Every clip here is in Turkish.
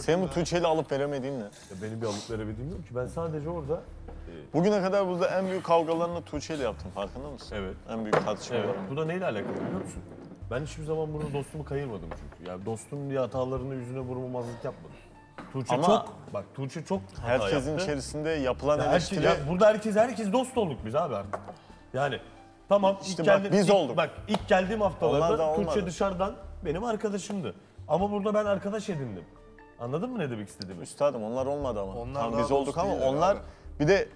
Senin bu Tuğçe'yle alıp veremediğin ne? Ya benim bir alıp verebildiğim yok ki. Ben sadece orada Bugüne kadar burada en büyük kavgalarını Tuğçe'yle yaptın farkında mısın? Evet. En büyük tartışmalarını. Evet. Bu da neyle alakalı biliyor musun? Ben hiçbir zaman bunu dostumu kayırmadım çünkü. Yani dostum diye hatalarını yüzüne vurmamazlık yapmadım. Tuğçe Ama- çok, bak Tuğçe çok hata Herkesin yaptı. içerisinde yapılan Ya herkes, eleştiri... ya burada herkes herkes dost olduk biz abi artık. Yani tamam İşte ilk bak, geldi- biz ilk- olduk. Bak ilk geldiğim haftalarda. Tuğçe dışarıdan benim arkadaşımdı. Ama burada ben arkadaş edindim. Anladın mı ne demek istediğimi? Üstadım onlar olmadı ama. Onlar daha biz olduk ama değiller onlar abi. bir de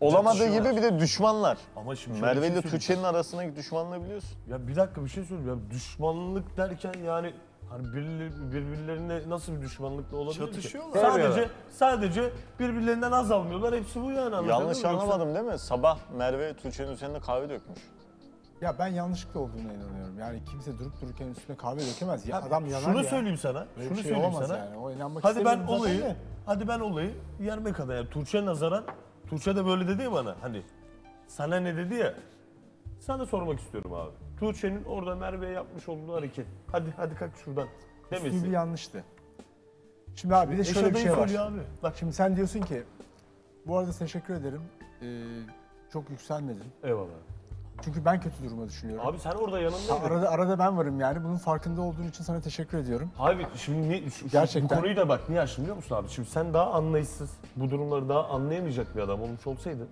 olamadığı Çatışıyorlar. gibi bir de düşmanlar. Ama şimdi şöyle bir Merve şey ile söyleyeyim. Tuğçe'nin arasındaki düşmanlığı biliyorsun. Ya bir dakika bir şey söyleyeyim. Ya düşmanlık derken yani hani birbirleri- birbirlerine nasıl bir düşmanlıkla olabilir ki? Çatışıyorlar. Sadece sadece birbirlerinden az almıyorlar. Hepsi bu yani. anladın Yanlış mı? Yoksa- anlamadım değil mi? Sabah Merve Tuğçe'nin üzerine kahve dökmüş. Ya ben yanlışlıkla olduğuna inanıyorum. Yani kimse durup dururken üstüne kahve dökemez. Ya adam yanar Şunu ya. söyleyeyim sana. Böyle şunu bir şey söyleyeyim olamaz sana. yani. O inanmak Hadi ben istemiyorum zaten olayı, de. hadi ben olayı yerme kadar. Yani Tuğçe'ye nazaran, Tuğçe de böyle dedi ya bana hani sana ne dedi ya. Sana sormak istiyorum abi. Tuğçe'nin orada Merve'ye yapmış olduğu hareket. Hadi hadi kalk şuradan. Demesi. yanlıştı. Şimdi abi bir de şöyle bir şey var. söylüyor abi. Bak şimdi sen diyorsun ki bu arada teşekkür ederim. Ee, çok yükselmedin. Eyvallah. Çünkü ben kötü duruma düşünüyorum. Abi sen orada yanımdaydın. arada arada ben varım yani. Bunun farkında olduğun için sana teşekkür ediyorum. Abi şimdi ne, şu- Gerçekten. bu konuyu da bak niye açtım biliyor musun abi? Şimdi sen daha anlayışsız, bu durumları daha anlayamayacak bir adam olmuş olsaydın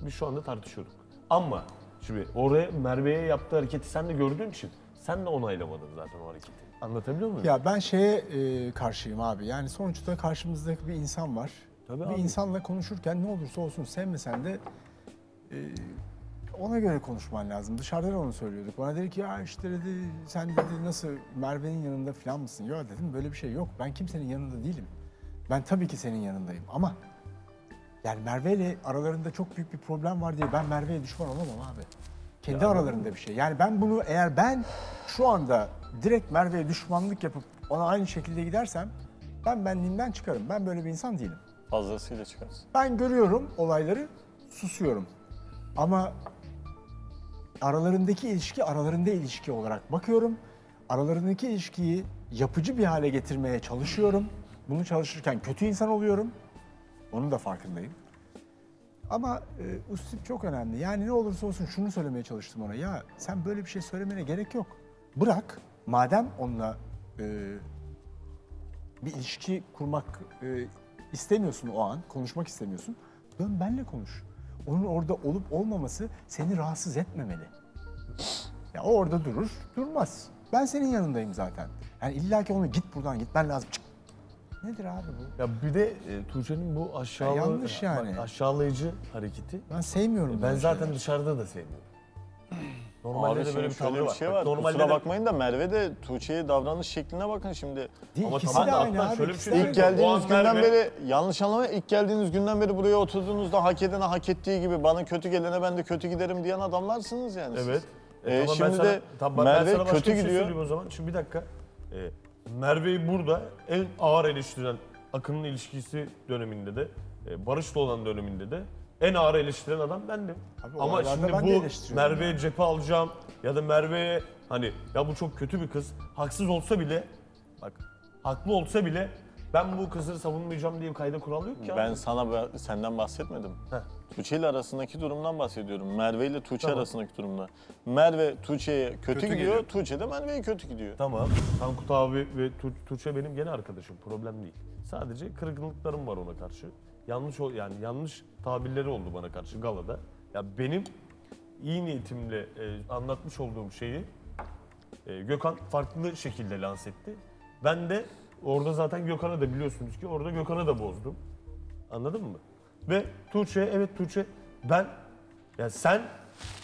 biz şu anda tartışıyorduk. Ama şimdi oraya Merve'ye yaptığı hareketi sen de gördüğün için sen de onaylamadın zaten o hareketi. Anlatabiliyor muyum? Ya ben şeye e, karşıyım abi. Yani sonuçta karşımızdaki bir insan var. Tabii bir abi. insanla konuşurken ne olursa olsun sevmesen de e, ona göre konuşman lazım. Dışarıda da onu söylüyorduk. Bana dedi ki ya işte dedi sen dedi nasıl Merve'nin yanında falan mısın? Ya dedim böyle bir şey yok. Ben kimsenin yanında değilim. Ben tabii ki senin yanındayım ama yani Merve ile aralarında çok büyük bir problem var diye ben Merve'ye düşman olamam abi. Kendi aralarında bir şey. Yani ben bunu eğer ben şu anda direkt Merve'ye düşmanlık yapıp ona aynı şekilde gidersem ben benliğimden çıkarım. Ben böyle bir insan değilim. Fazlasıyla çıkarsın. Ben görüyorum olayları, susuyorum. Ama aralarındaki ilişki aralarında ilişki olarak bakıyorum. Aralarındaki ilişkiyi yapıcı bir hale getirmeye çalışıyorum. Bunu çalışırken kötü insan oluyorum. Onun da farkındayım. Ama e, üslup çok önemli. Yani ne olursa olsun şunu söylemeye çalıştım ona. Ya sen böyle bir şey söylemene gerek yok. Bırak. Madem onunla e, bir ilişki kurmak e, istemiyorsun o an, konuşmak istemiyorsun. Dön benle konuş. Onun orada olup olmaması seni rahatsız etmemeli. Ya o orada durur, durmaz. Ben senin yanındayım zaten. Yani illa ki onu git buradan gitmen lazım. Çık. Nedir abi bu? Ya bir de e, Tuğçe'nin bu aşağılı, Ya yanlış yani. bak, aşağılayıcı hareketi Ben sevmiyorum ben böyle zaten şeyleri. dışarıda da sevmiyorum. Normalde Abi de şimdi böyle bir şöyle tavrı bir var. şey var. Normalde Kusura de- bakmayın da Merve de Tuğçe'ye davranış şekline bakın şimdi. Değil, Ama ikisi tamam de da aynı hatta abi. şöyle bir ikisi şey de İlk aynı. söyleyeyim. geldiğiniz O an günden Merve- beri yanlış anlamayın. İlk geldiğiniz günden beri buraya oturduğunuzda hak edene hak ettiği gibi bana kötü gelene ben de kötü giderim diyen adamlarsınız yani. siz. Evet. Ee, tamam, şimdi ben sana- de tamam, ben- Merve sana başka kötü bir şey gidiyor. söyleyeyim o zaman. Şimdi bir dakika. Ee, Merve'yi burada en ağır eleştiren Akın'ın ilişkisi döneminde de, e, Barış'la olan döneminde de en ağır eleştiren adam bendim. Abi Ama şimdi ben de bu eleştiriyorum Merve'ye cephe alacağım ya da Merve'ye hani ya bu çok kötü bir kız. Haksız olsa bile bak haklı olsa bile ben bu kızı savunmayacağım diye bir kayda kural yok ya. Ben sana ben- senden bahsetmedim. Heh. Tuğçe ile arasındaki durumdan bahsediyorum. Merve ile Tuğçe Tamam. arasındaki durumda. Merve Tuğçe'ye kötü, Kötü gidiyor, geliyor. Tuğçe de Merve'ye kötü gidiyor. Tamam. Tankut abi ve Tu- Tuğçe benim gene arkadaşım. Problem değil. Sadece kırgınlıklarım var ona karşı. Yanlış yani yanlış tabirleri oldu bana karşı galada. Ya benim iyi niyetimle e, anlatmış olduğum şeyi e, Gökhan farklı şekilde lanse etti. Ben de orada zaten Gökhan'ı da biliyorsunuz ki orada Gökhan'ı da bozdum. Anladın mı? Ve Tuğçe, evet Tuğçe ben, ya sen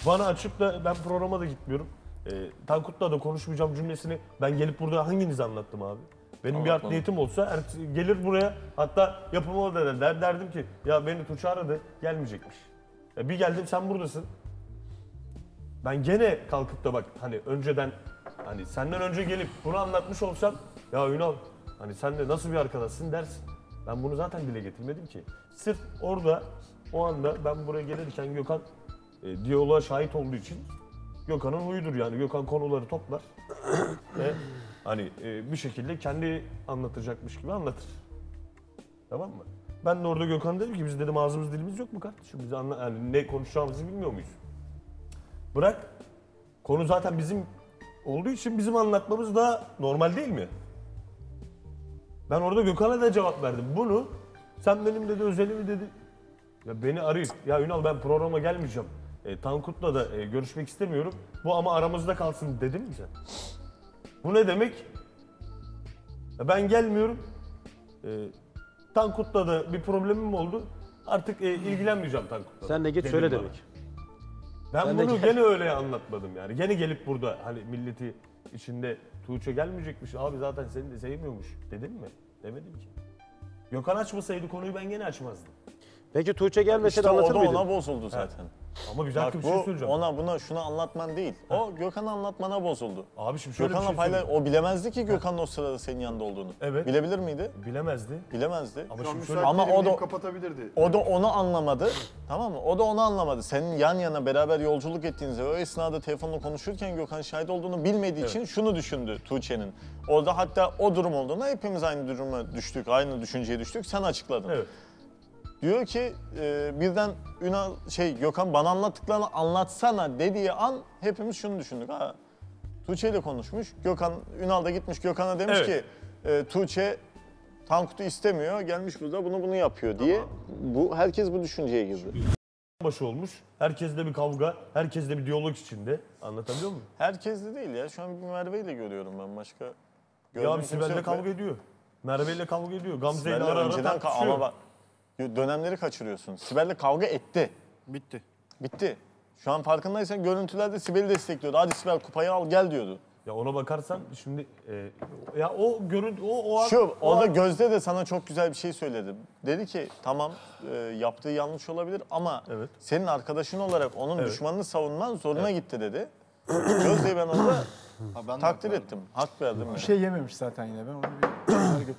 bana açıp da ben programa da gitmiyorum. E, Tankut'la da konuşmayacağım cümlesini ben gelip burada hanginize anlattım abi? Benim bir art Anlatmadım. niyetim olsa ertesi- gelir buraya hatta yapımı da der, der, derdim ki ya beni Tuğçe aradı gelmeyecekmiş. Ya bir geldim sen buradasın. Ben gene kalkıp da bak hani önceden hani senden önce gelip bunu anlatmış olsam ya Ünal hani sen de nasıl bir arkadaşsın dersin. Ben bunu zaten dile getirmedim ki. Sırf orada o anda ben buraya gelirken Gökhan e, diyaloğa şahit olduğu için Gökhan'ın huyudur yani. Gökhan konuları toplar ve hani e, bir şekilde kendi anlatacakmış gibi anlatır. Tamam mı? Ben de orada Gökhan dedim ki biz dedim ağzımız dilimiz yok mu kardeşim? Biz anla, yani ne konuşacağımızı bilmiyor muyuz? Bırak. Konu zaten bizim olduğu için bizim anlatmamız daha normal değil mi? Ben orada Gökhan'a da cevap verdim. Bunu sen benim dedi özelimi dedi. Ya beni arayıp ya Ünal ben programa gelmeyeceğim. E, Tankut'la da e, görüşmek istemiyorum. Bu ama aramızda kalsın dedim mi sen? Bu ne demek? Ya ben gelmiyorum. E, Tankut'la da bir problemim oldu. Artık e, ilgilenmeyeceğim Tankut'la. Sen de git söyle bana. demek. Ben Sen bunu gene öyle anlatmadım yani. Gene gelip burada hani milleti içinde Tuğçe gelmeyecekmiş. Abi zaten seni de sevmiyormuş. Dedim mi? Demedim ki. Gökhan açmasaydı konuyu ben gene açmazdım. Peki Tuğçe gelmese İşte de o anlatır da mıydın? ona bozuldu zaten. Ama bir dakika Bak bir şey bu söyleyeceğim. ona buna şunu anlatman değil. O Gökhan'ı anlatmana bozuldu. Abi şimdi şöyle Gökhan'la bir şey payla söyleyeyim. o bilemezdi ki Gökhan'ın o sırada senin yanında olduğunu. Evet. Bilebilir miydi? Bilemezdi. Bilemezdi. Ama Şu an şimdi şöyle... müsait Ama değilim o da- deyip kapatabilirdi. O da onu anlamadı. Tamam mı? O da onu anlamadı. Senin yan yana beraber yolculuk ettiğinizde o esnada telefonla konuşurken Gökhan şahit olduğunu bilmediği için şunu düşündü Tuğçe'nin. Orada hatta o durum olduğunda hepimiz aynı duruma düştük, aynı düşünceye düştük. Sen açıkladın. Evet. Diyor ki e, birden Ünal şey Gökhan bana anlattıklarını anlatsana dediği an hepimiz şunu düşündük. Ha Tuğçe ile konuşmuş. Gökhan Ünal da gitmiş Gökhan'a demiş Evet. ki e, Tuğçe Tankut'u istemiyor. Gelmiş burada bunu bunu yapıyor diye. Bu herkes bu düşünceye girdi. başı olmuş. Herkesle bir kavga, herkesle bir diyalog içinde. Anlatabiliyor muyum? Herkes de değil ya. Şu an bir Merve ile görüyorum ben başka. Ya gördüğüm abi kimse Sibel'le yok. kavga ediyor. Merve'yle kavga ediyor. Gamze ile ara ara önceden ka- tartışıyor. ama bak dönemleri kaçırıyorsun. Sibel'le kavga etti. Bitti. Bitti. Şu an farkındaysan görüntülerde Sibel'i destekliyordu. Hadi Sibel kupayı al gel diyordu. Ya ona bakarsan şimdi e, ya o görüntü o o an Şu o orada an- Gözde de sana çok güzel bir şey söyledi. Dedi ki tamam e, yaptığı yanlış olabilir ama Evet. senin arkadaşın olarak onun Evet. düşmanını savunman zoruna gitti dedi. Gözde'yi ben orada Ha, ben takdir ettim. Hak verdim. Bir yani. şey yememiş zaten yine. Ben onu bir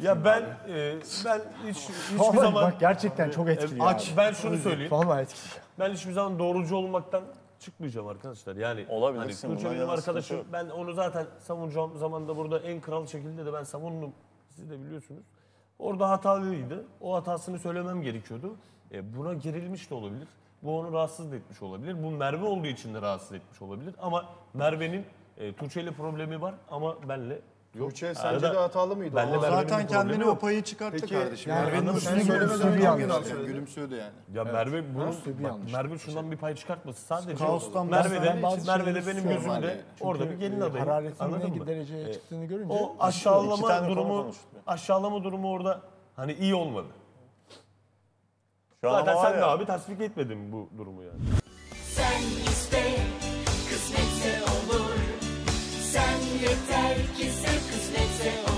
ya ben e, ben hiç hiçbir Vallahi zaman bak gerçekten çok etkili. aç ben şunu söyleyeyim. Vallahi etkili. Ben hiçbir zaman doğrucu olmaktan çıkmayacağım arkadaşlar. Yani Olabilirsin, Hani Tuğçe benim sıkıntı arkadaşım. yok. Ben onu zaten savunacağım zaman da burada en kral şekilde de ben savundum. Siz de biliyorsunuz. Orada hatalıydı. O hatasını söylemem gerekiyordu. E, buna gerilmiş de olabilir. Bu onu rahatsız da etmiş olabilir. Bu Merve olduğu için de rahatsız etmiş olabilir. Ama Merve'nin e, Tuğçe ile problemi var ama benle yok. Ya sence de hatalı mıydı? O Merve'nin Zaten kendini o payı çıkarttı Peki, kardeşim. yani Merve'nin üstüne Ünal yani. Gülümsüyordu yani. Ya Merve bunun Nasıl bir bak, yanlış? Merve şundan bir pay çıkartması. Sadece Kaostan Merve de bazı Merve de şeyleri benim gözümde yani. orada bir gelin adayı. Hararetin Anladın ne dereceye E, çıktığını görünce O aşağılama durumu aşağılama durumu orada hani iyi olmadı. Şu Zaten sen de abi tasvip etmedin bu durumu yani. Sen iste, kısmetse yeter ki sev kısmetse o